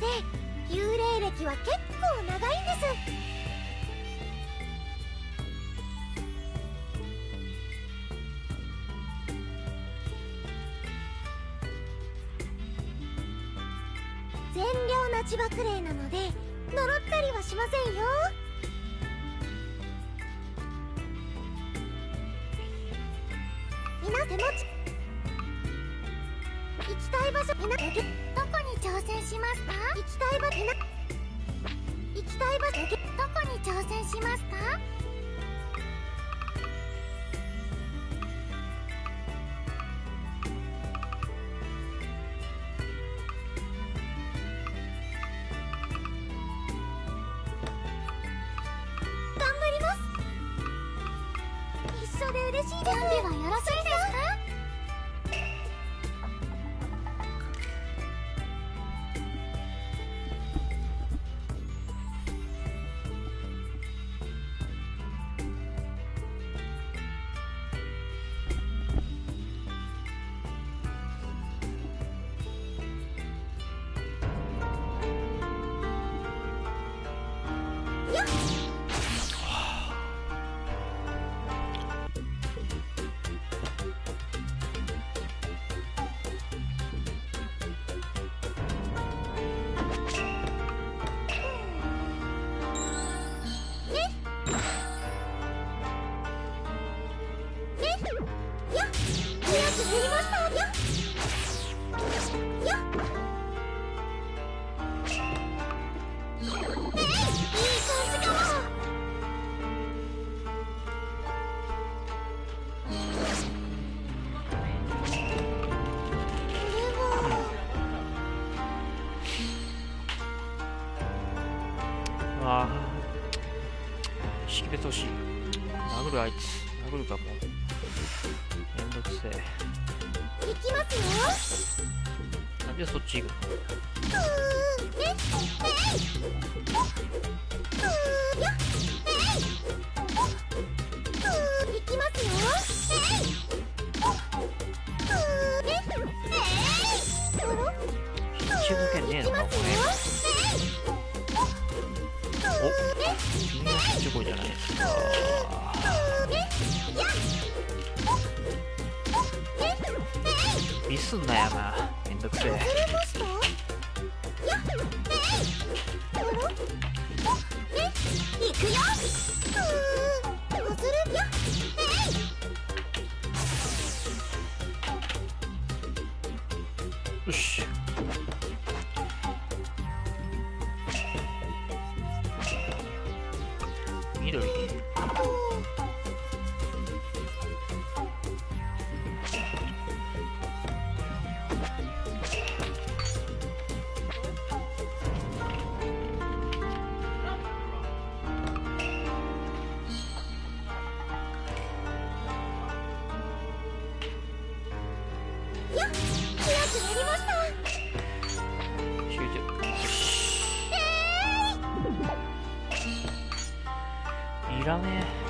で幽霊歴は結構長いんです。善良な地葉霊なので呪ったりはしませんよ。みんな手持ち。行きたい場所みんな挑戦しますか？行きたい場所どこに挑戦しますか？down there?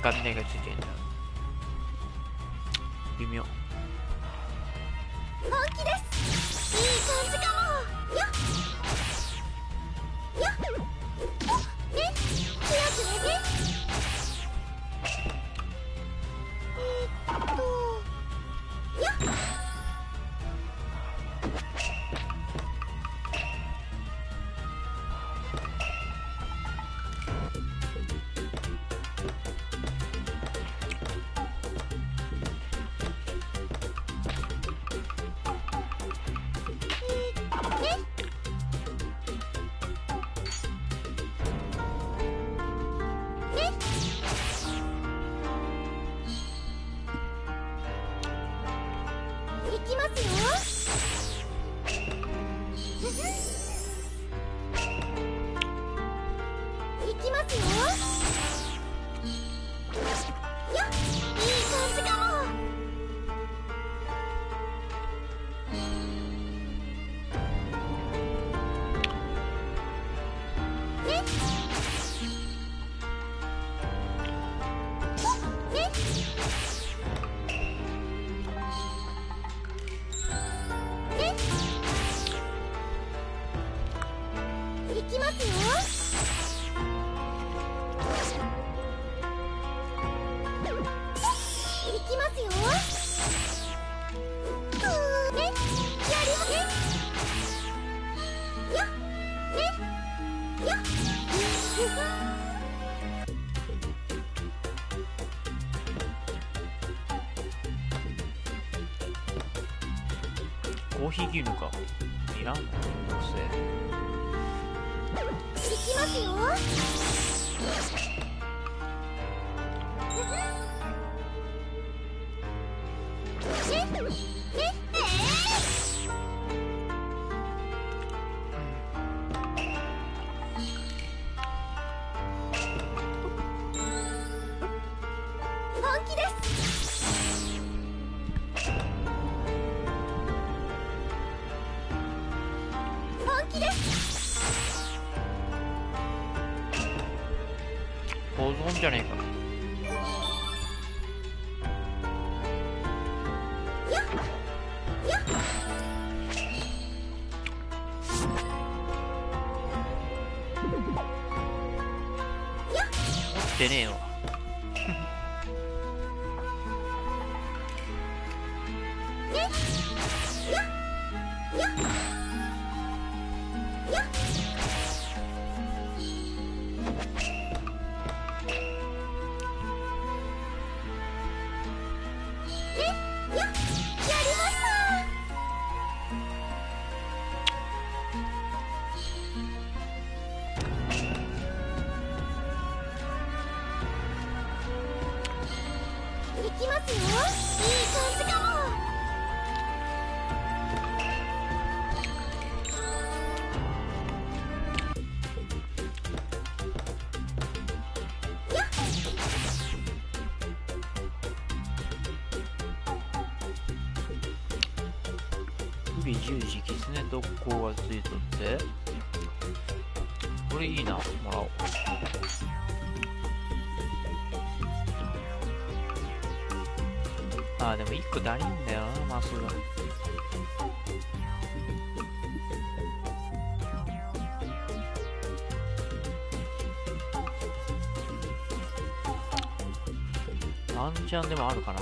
なんで donate と1個足りんだよなマスがワンチャンでもあるかな。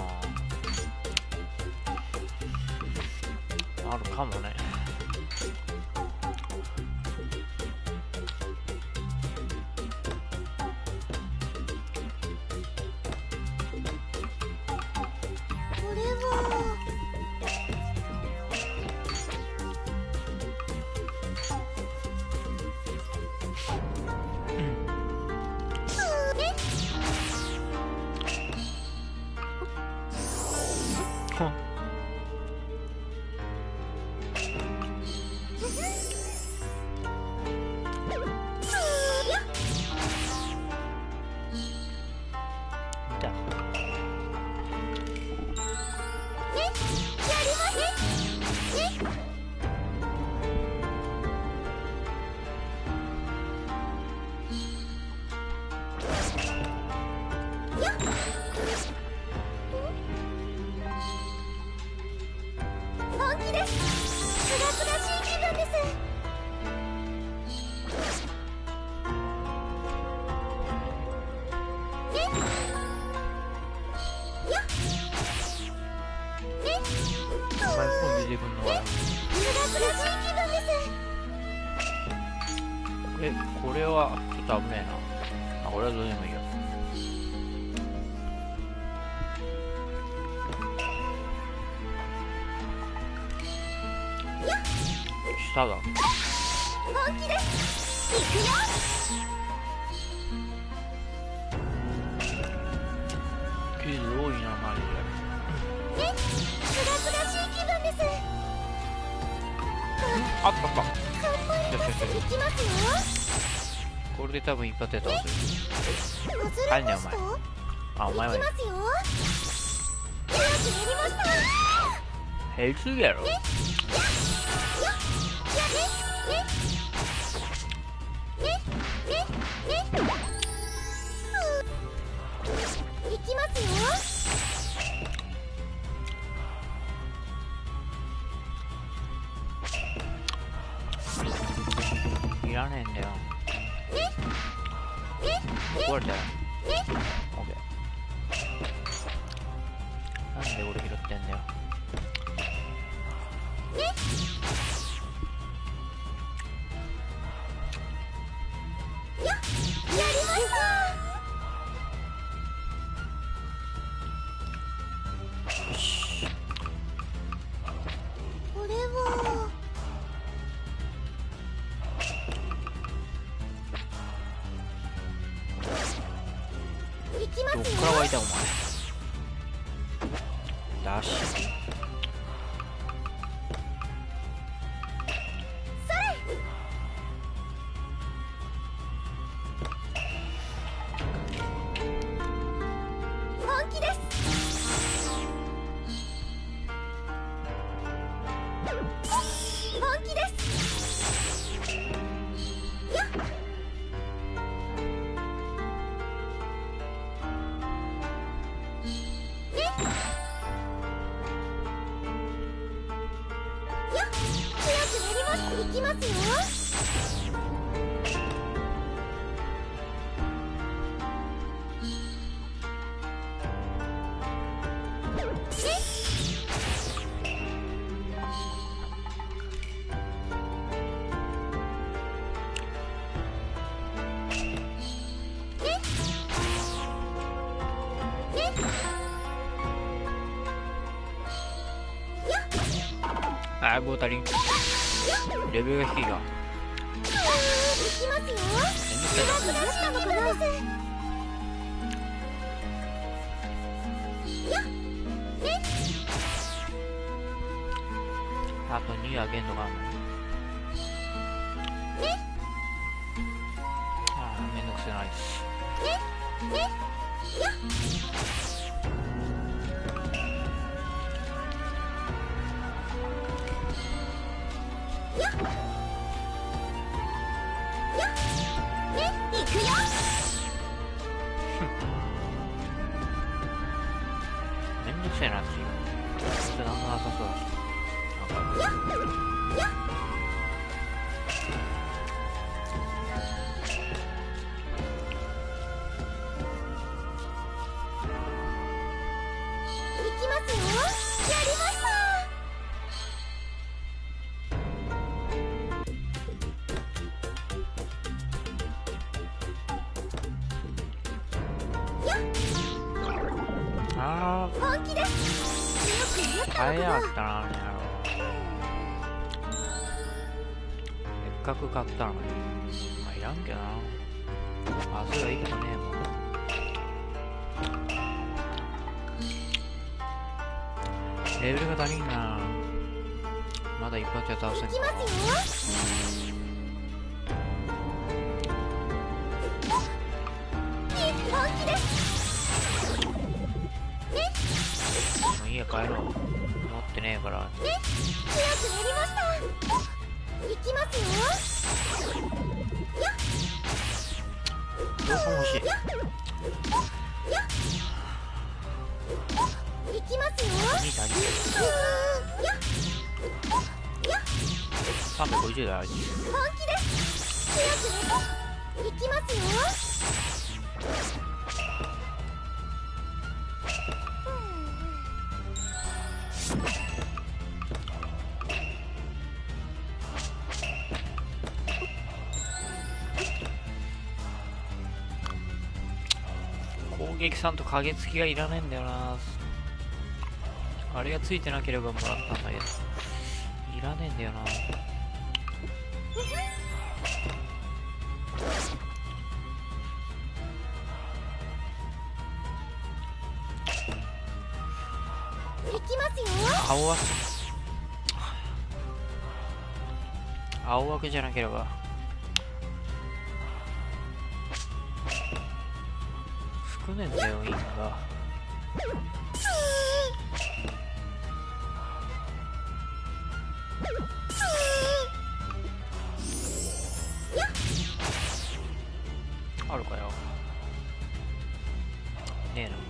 あるかもね。下だ。本気です行くよキズ多いなマジねすがすがしい気分ですであったあった。頑張ります行きますよ。これで多分一発で倒せる。外れましたあお前。は行きますよ。やりました。減りすぎやろきますよグラグラしたのか。な。やっね。あと2あげんのか。なやりました。せっかく買った。のにまあいらんけどなあそういはいいけどねもうレベルが足りんな。まだ一発じゃ倒せん行きますよいい本気ですもう家帰ろう。持ってねえから。ね。強くなりました。行きますよ。いしい本気です強く寝いきますよ攻撃さんと影付きがいらないんだよな。あれがついてなければもらったんだけど。いらねえんだよな。行きますよ。青枠。青枠じゃなければ。覆面だよインが。あるかよ。ねえな。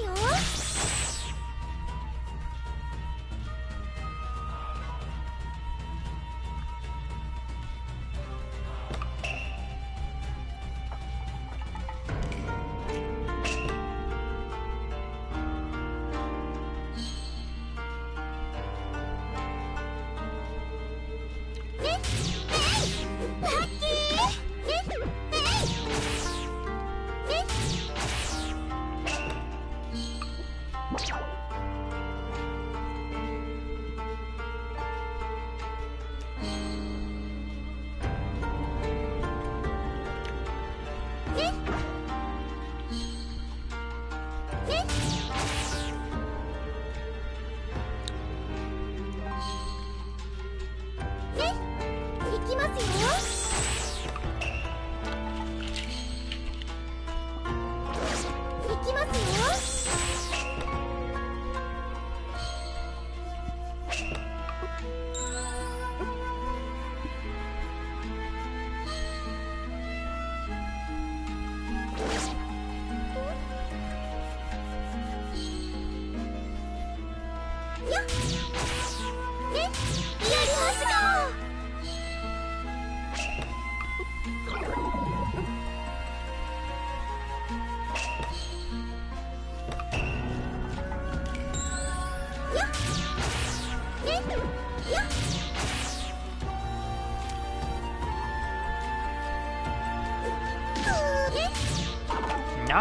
ますよ。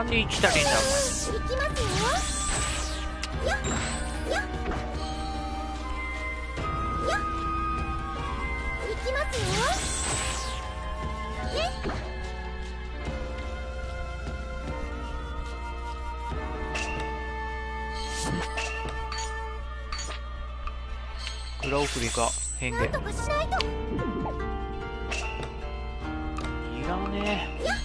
んで1足りんだお前行きますよ。よよよ行きますよか変化いらねえ。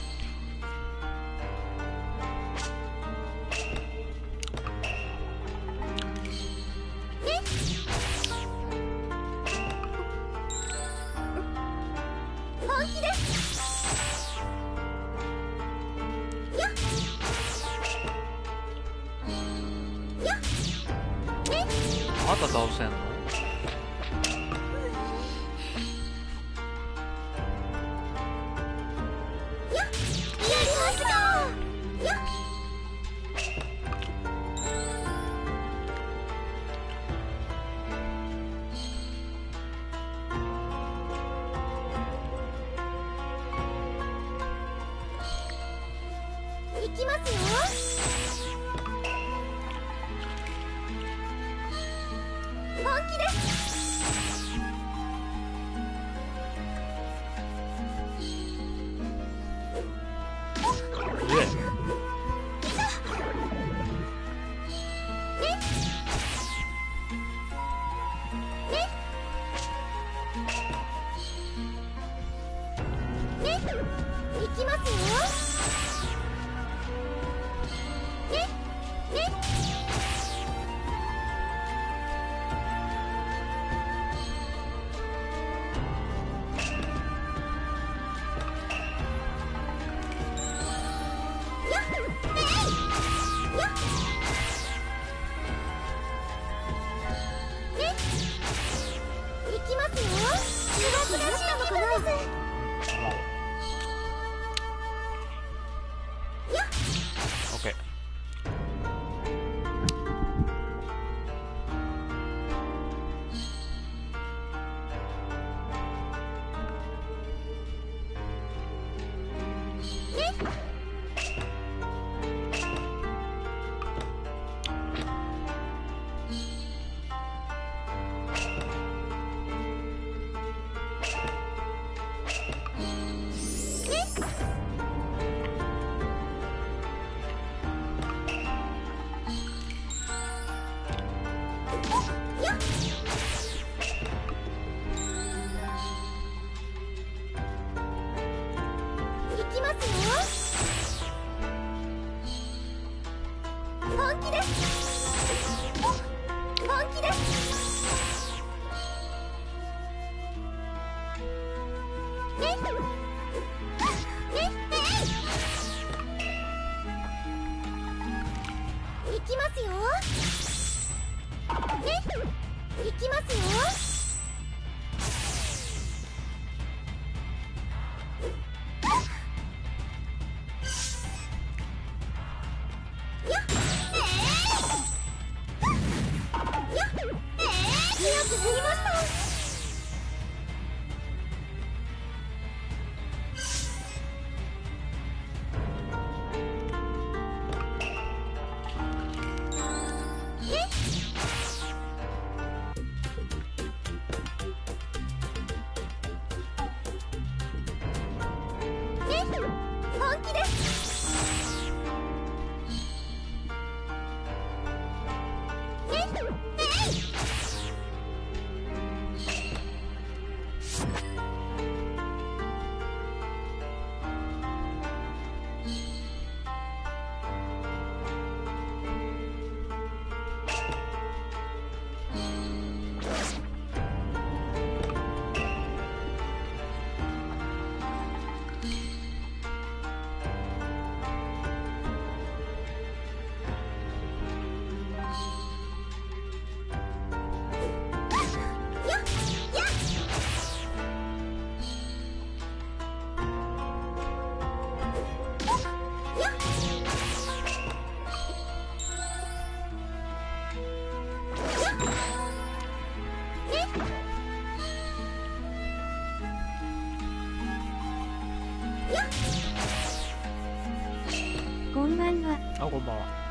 んこんばんは。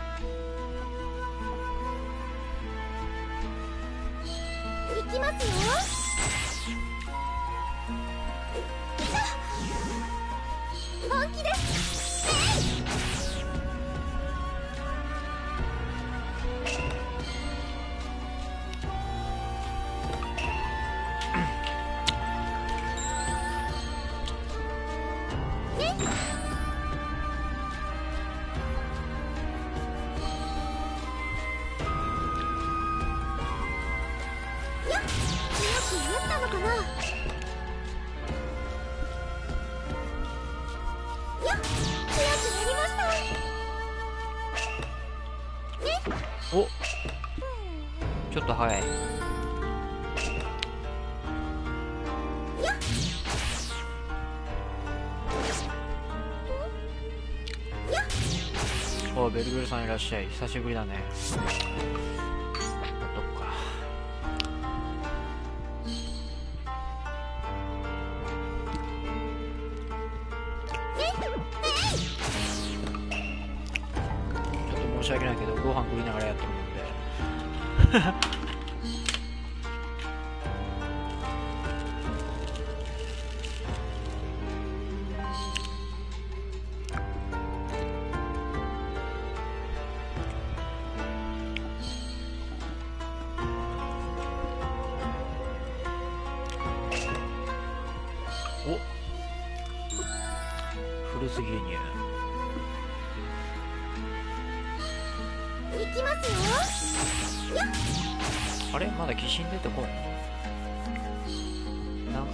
きますよ。本気です。さんいらっしゃい。久しぶりだね。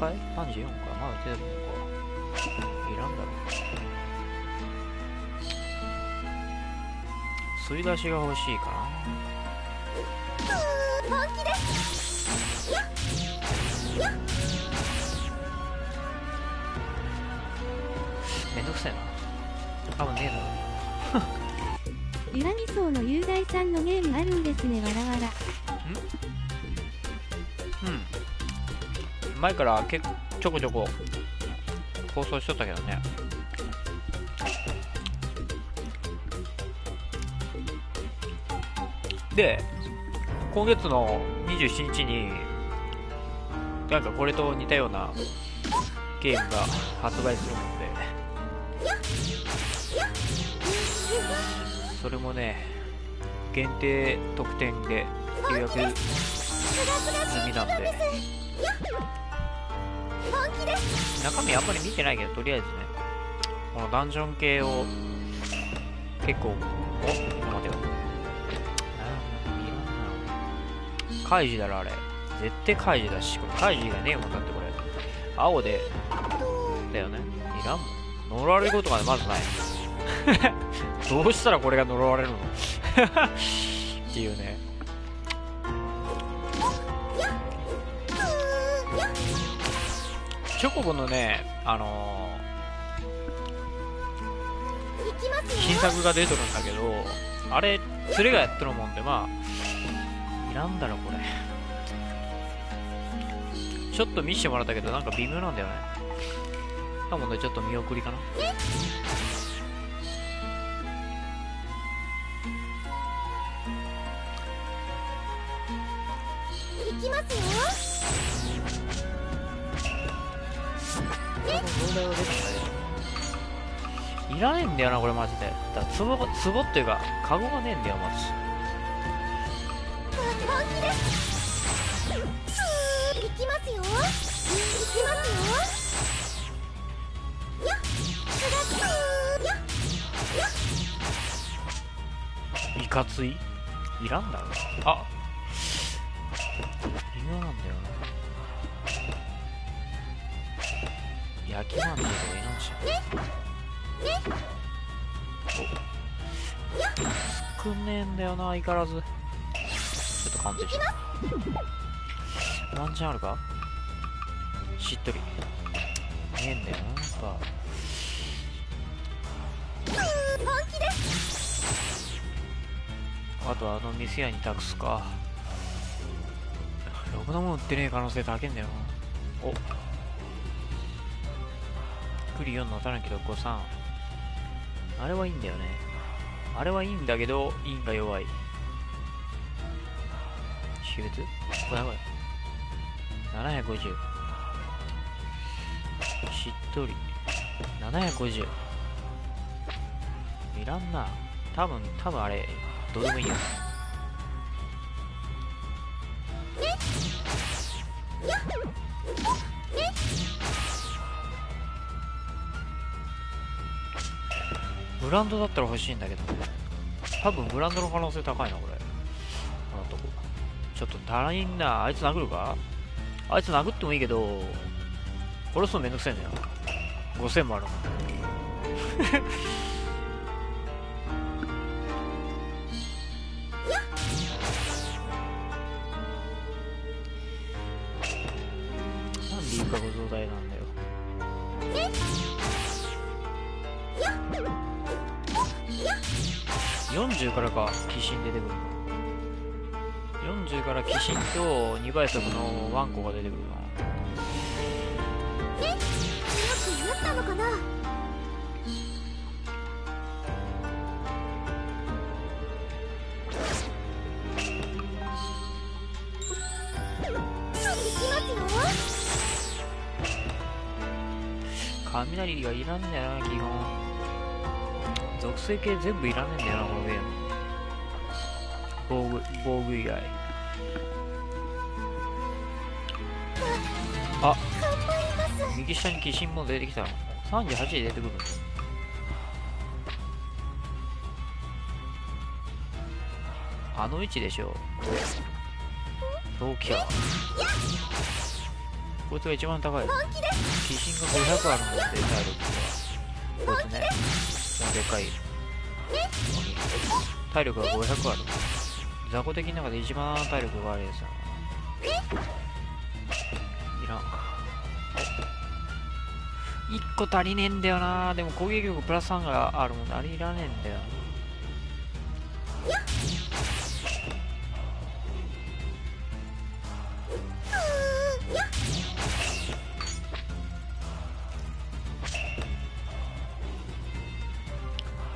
何回 ?34 かまだ出てるのか。いらんだろ。吸い出しが欲しいか本気です。やっやっ。なめんどくせえな多分ねえだろユラニソウの雄大さんのゲームあるんですね、わらわら。前から結構ちょこちょこ放送しとったけどね。で今月の27日になんかこれと似たようなゲームが発売するので。それもね限定特典で予約済みなんで。中身あんまり見てないけどとりあえずねこのダンジョン系を結構お待てよあーいらんなカイジだろあれ。絶対カイジだしこれカイジ以外ねえもんだってこれ。青でだよね。いらんもん。呪われることがまずない。どうしたらこれが呪われるの？っていうね。チョコボのねあのいきますよ。新作が出とるんだけどあれ連れがやってるもんでまあいらんだろこれ。ちょっと見せてもらったけどなんか微妙なんだよね。なもんでちょっと見送りかないらねえんだよなこれマジで。だから壺が壺っていうかカゴがねえんだよまず本気です。いきますよ。いきますよ。いかつい？いらんだろ。あだよな相変わらず。ちょっと勘定して。ワンチャンあるか？しっとり。ねえんだよなやっぱ。本気で。すあとあの店屋に託すか。ろくなもの売ってねえ可能性高いんだよな。お。クリ4のタヌキと5さん。あれはいいんだよねあれはいいんだけど陰が弱い。識別 ?500 750しっとり。750いらんな。多分多分あれどうでもいいよ。ブランドだったら欲しいんだけど多分ブランドの可能性高いなこれ。このとこちょっと足りんなあいつ殴るか？あいつ殴ってもいいけど殺すのめんどくせえんだよ。5000もあるのなん。40から鬼神と2倍速のワンコが出てくるの強くなったのかな？雷がいらんねんだよな基本。属性系全部いらねえんだよなこのゲーム。防具防具以外右下に鬼神も出てきたら38で出てくる。んあの位置でしょう。ーキャこいつが一番高い。鬼神が500あるんだって体力が。こいつねもうでかい。体力が500ある。雑魚的な中で一番体力があれやつよいらん。か1個足りねえんだよな。でも攻撃力プラス3があるもんであれいらねえんだよ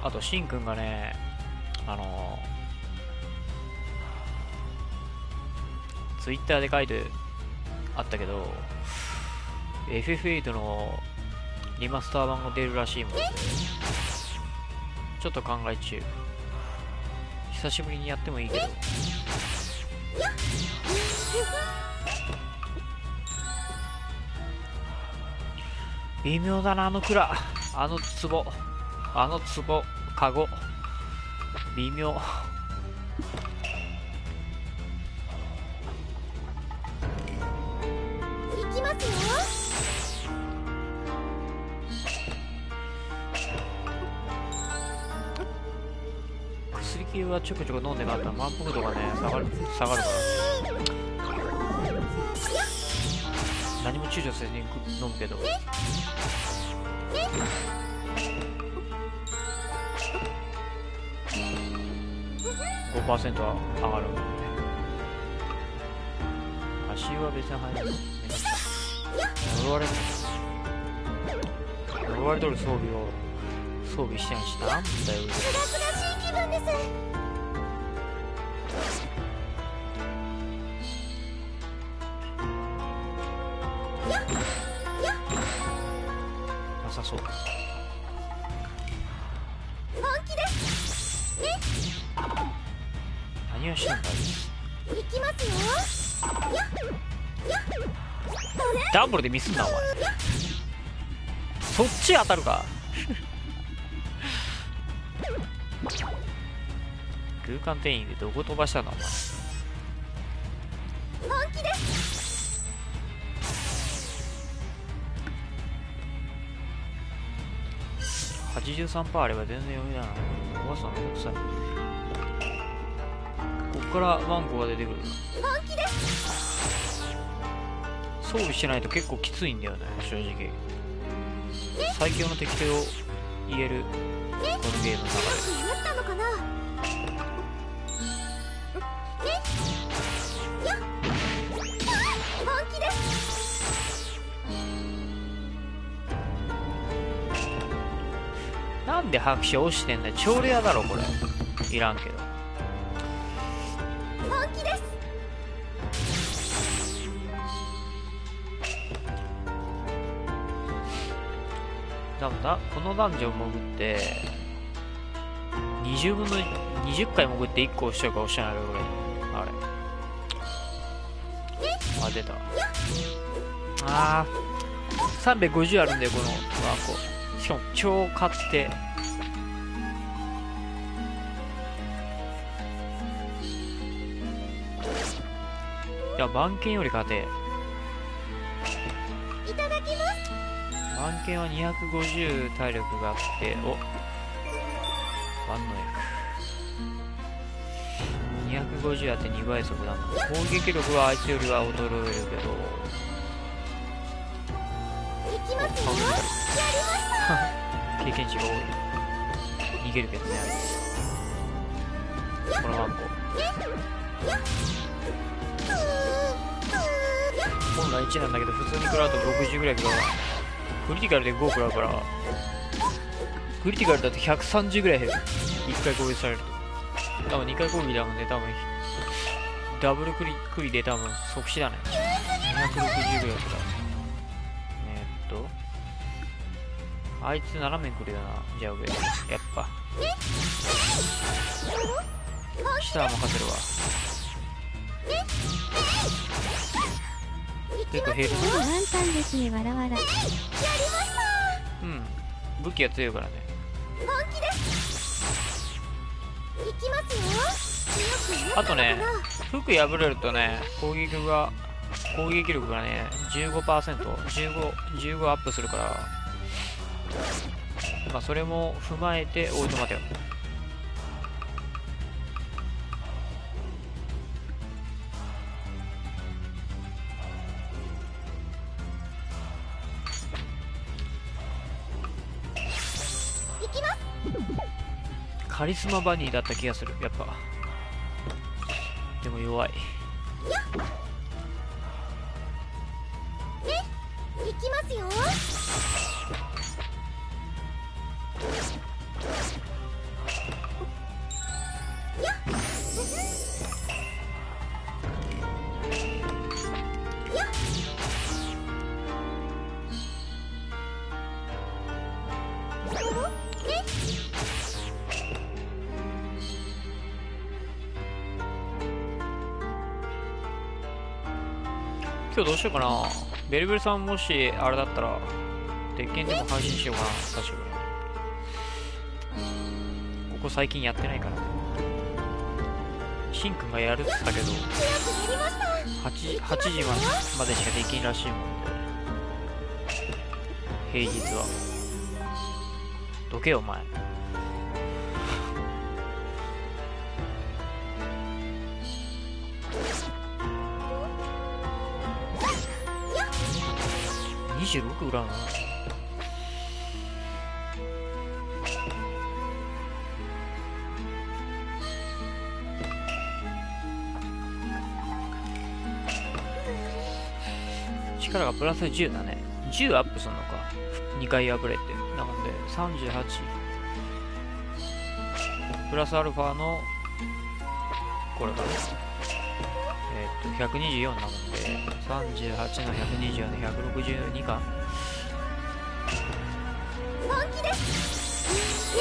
あとしんくんがねあのツイッターで書いてあったけど FF8 のリマスター版が出るらしいもん。でちょっと考え中。久しぶりにやってもいいけど。微妙だなあの蔵。あの壺。あの壺。カゴ。微妙。ちょこちょこ飲んでなかったら満腹度がね下がる下がる。から何も躊躇せずに飲むけど。5%は上がる。足は別に入らない。呪われ呪われとる装備を装備してんしな。んだよすがすがしい気分ですなさそう本気です何をしてんだ行きますよ。ダンボールでミスんなお前。そっち当たるか。空間転移でどこ飛ばしたのお前83%あれば全然余裕だな。怖さめんどくさ。いこっからワンコが出てくる本気です。装備してないと結構きついんだよね正直。最強の敵手を言えるこのゲームの中でで拍手押してんだよ。超レアだろこれ。いらんけど。本気です。多分だ？このダンジョン潜って20分の20回潜って1個押しちゃうか押してないかぐらいあれ。あ出た。あー。350あるんだよこのワンコしかも超勝手いや番犬より勝て。いただきます。番犬は250体力があってお。万能薬。250あって2倍速だもん攻撃力はあいつよりは衰えるけど。行きますよ。やりました経験値が多い。逃げるけどねあいつこのワンコ本来1なんだけど普通に食らうと60ぐらい食らう。クリティカルで5食らうから。クリティカルだと130ぐらい減る。1回攻撃されると。多分2回攻撃だもんね。多分ダブルクリクリで多分即死だね。260ぐらい食らうえーっと。あいつ斜め来るよな。じゃあ上。やっぱ。下は任せるわ。結構減るでもワンタンですねわらわらうん。武器が強いからね本気です。きますよ。あとね服破れるとね攻撃が攻撃力がね 15%15 15アップするから。まあそれも踏まえておいて待てよカリスマバニーだった気がするやっぱ。でも弱い。ね行きますよ。うしようかな。ベルベルさんもしあれだったら鉄拳でも配信しようかな。確かに。ここ最近やってないから。シンくんがやるって言ったけど8時 ,8 時ままでしかできんらしいもんで。平日は。どけよお前。26裏な力がプラス10だね。10アップするのか。2回破れて。なので38プラスアルファのこれかなえーっと124なので。38の124で162か本気です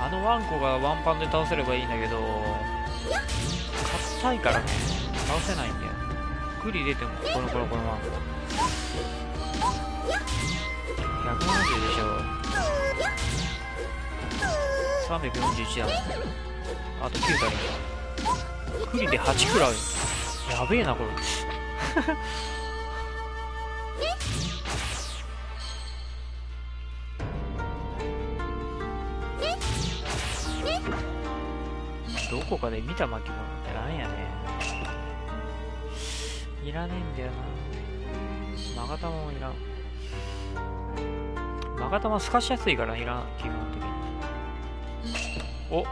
あのワンコがワンパンで倒せればいいんだけど硬いからね。倒せないんだよ。クリ入れてもこのこのこのワンコ。170でしょ。341だもん。あと9体クリで8くらいやべえなこれ。どこかで見た巻物ってなんやねいらねえんだよな。マガタマもいらん。マガタマ透かしやすいからいらん基本的に。お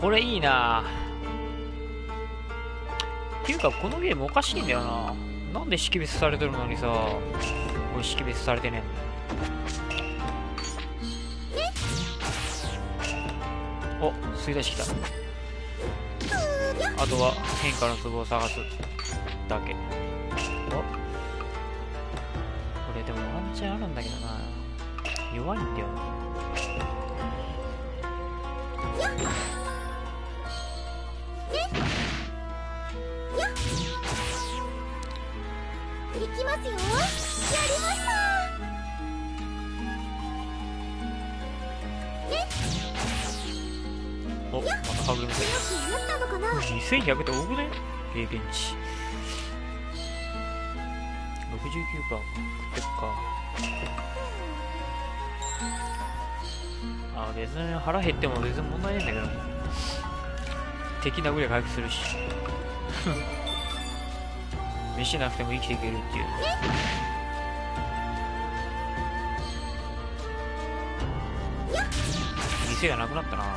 これいいな。っていうかこのゲームおかしいんだよな。なんで識別されてるのにさこれ識別されてねえの。お吸い出してきた。あとは変化のツボを探すだけ。お。これでもワンチャンあるんだけどな。弱いんだよな。行きますよやりましたおまたはぐるみせ強くなったのかな2100って多くね経験値69%かてっかあ別に腹減っても別に問題ないんだけど敵殴りゃ回復するし飯なくても生きていけるっていう。店がなくなったな。あ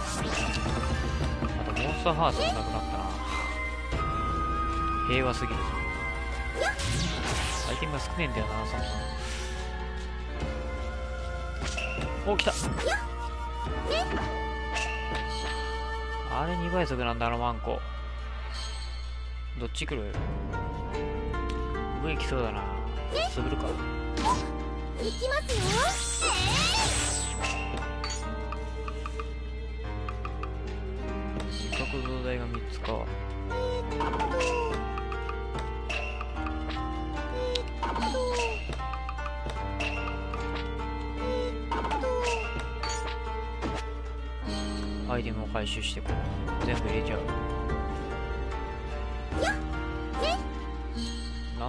とモンスターハーツもなくなったな。平和すぎる。アイテムが少ねえんだよなそもそもお来た。あれ2倍速なんだあのマンコ。どっち来る？上来そうだな。るか。行きますよ。速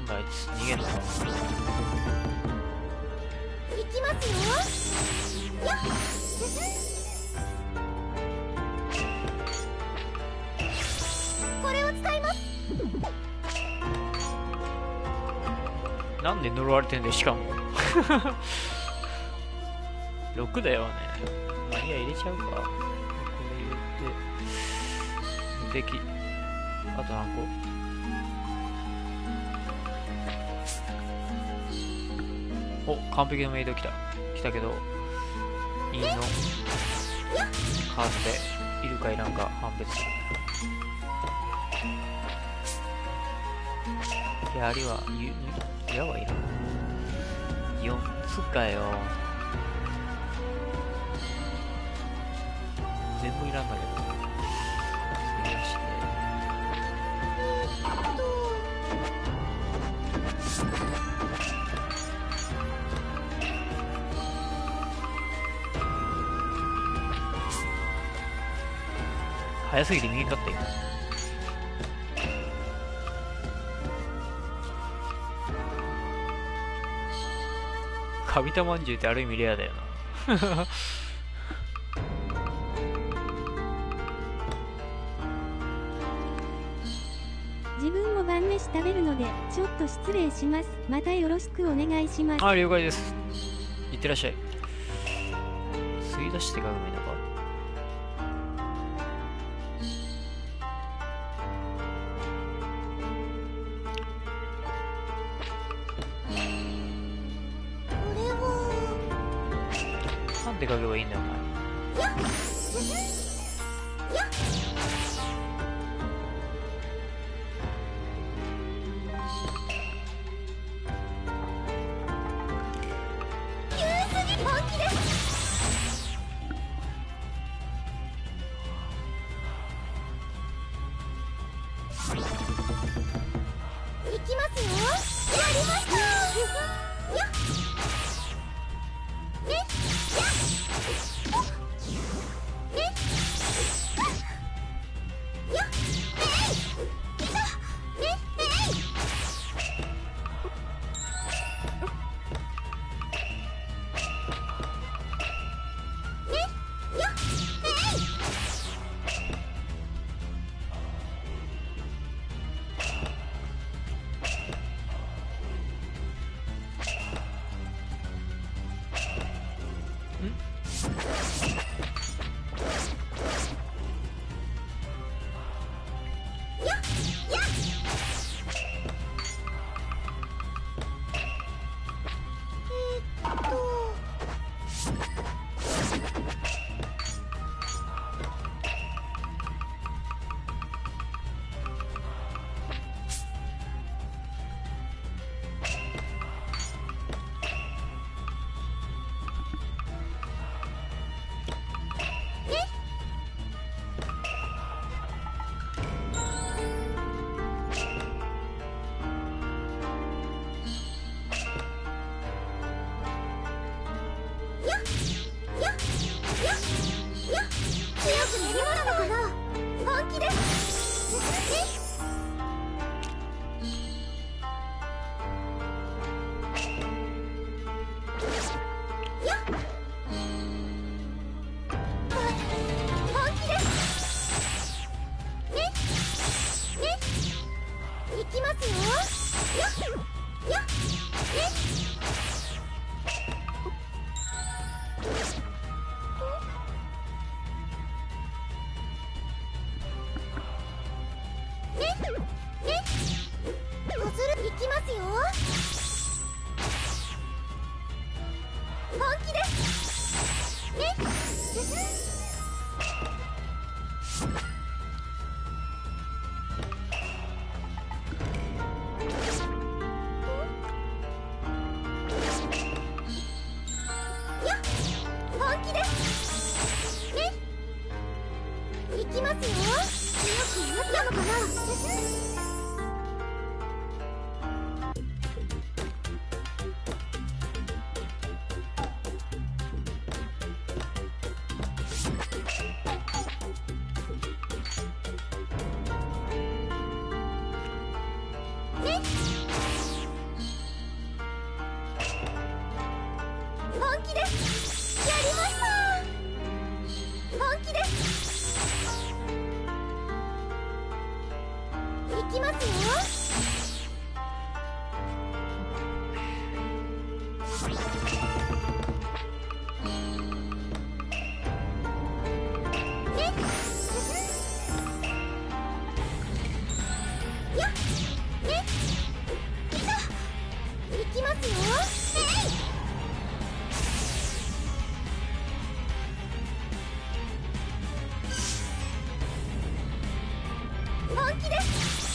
んだあいつ逃げんのかいきますよやっこれを使いますなんで呪われてんだよしかも。6だよね。まあいや入れちゃうか。これ入れて。無敵。あと何個？お完璧なメイド来た。来たけど陰の数でいるかいらんか判別。する槍はゆ矢はいらん4つかよ。全部いらんだけど早すぎて見えんかった今カビタまんじゅうってある意味レアだよな。自分も晩飯食べるので、ちょっと失礼します。またよろしくお願いします。あ了解です。いってらっしゃい。吸い出してからでもいいのかねやっきますよ。よっよっねね本気です。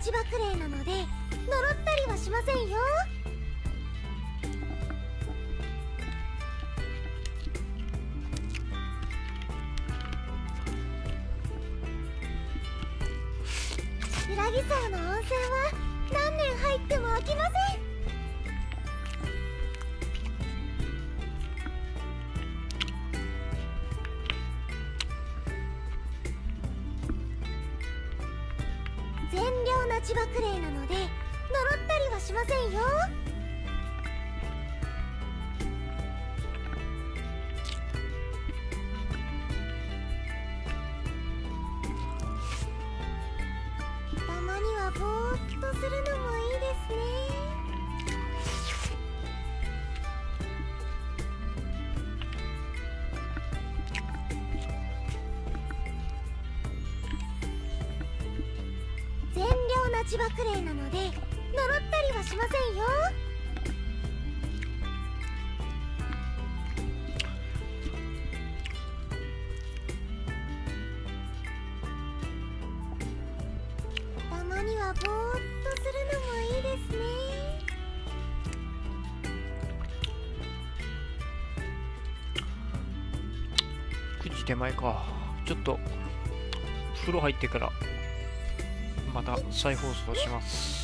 口爆霊なので呪ったりはしませんよ。前か。ちょっと、風呂入ってから、また再放送します。